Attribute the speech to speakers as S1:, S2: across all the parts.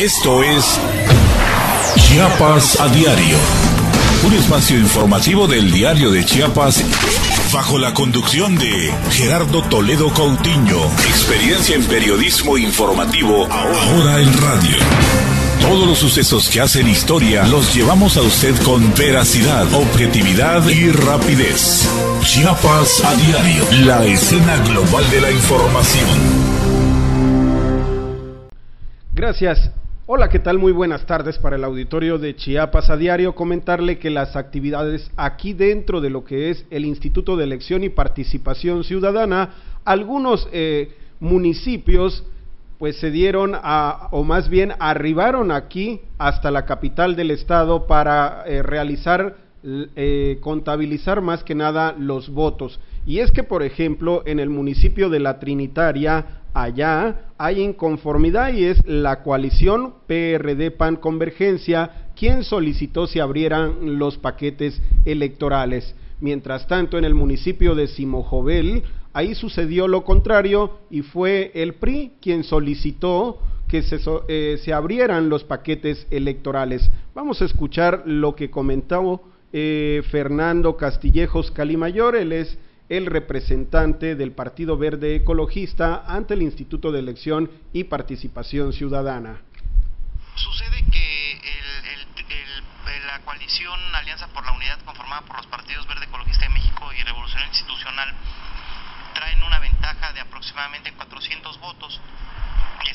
S1: Esto es Chiapas a Diario, un espacio informativo del diario de Chiapas bajo la conducción de Gerardo Toledo Coutinho, experiencia en periodismo informativo ahora en radio. Todos los sucesos que hacen historia los llevamos a usted con veracidad, objetividad y rapidez. Chiapas a diario, la escena global de la información.
S2: Gracias. Hola, ¿qué tal? Muy buenas tardes para el auditorio de Chiapas a diario. Comentarle que las actividades aquí dentro de lo que es el Instituto de Elección y Participación Ciudadana, algunos eh, municipios pues se dieron a, o más bien arribaron aquí hasta la capital del estado para eh, realizar, eh, contabilizar más que nada los votos. Y es que, por ejemplo, en el municipio de La Trinitaria, allá hay inconformidad y es la coalición PRD PAN Convergencia quien solicitó se abrieran los paquetes electorales. Mientras tanto, en el municipio de Simojovel, ahí sucedió lo contrario y fue el PRI quien solicitó que se, eh, se abrieran los paquetes electorales. Vamos a escuchar lo que comentó eh, Fernando Castillejos Calimayor, él es el representante del Partido Verde Ecologista ante el Instituto de Elección y Participación Ciudadana.
S3: Sucede que la coalición Alianza por la Unidad conformada por los partidos Verde Ecologista de México y Revolución Institucional traen una ventaja de aproximadamente 400 votos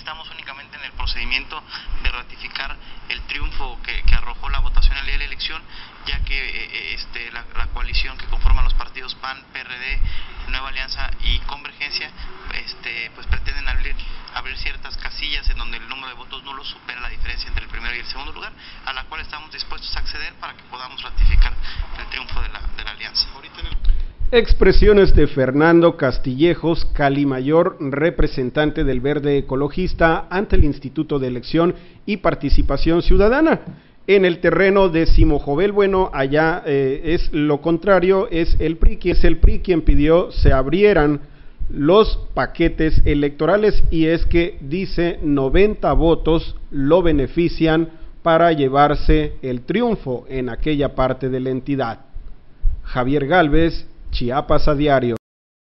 S3: estamos únicamente en el procedimiento de ratificar el triunfo que, arrojó la votación al de la elección, ya que la, coalición que conforma los partidos PAN, PRD, Nueva Alianza y Convergencia, este, pues pretenden abrir, abrir ciertas casillas en donde el número de votos nulos supera la diferencia entre el primero y el segundo lugar, a la cual estamos dispuestos a acceder para que podamos ratificar el triunfo de la, de la alianza.
S2: Expresiones de Fernando Castillejos, Calimayor, representante del Verde Ecologista ante el Instituto de Elección y Participación Ciudadana. En el terreno de Simojovel, bueno, allá eh, es lo contrario, es el PRI, es el PRI quien pidió se abrieran los paquetes electorales y es que dice 90 votos lo benefician para llevarse el triunfo en aquella parte de la entidad. Javier Galvez, Chiapas a diario.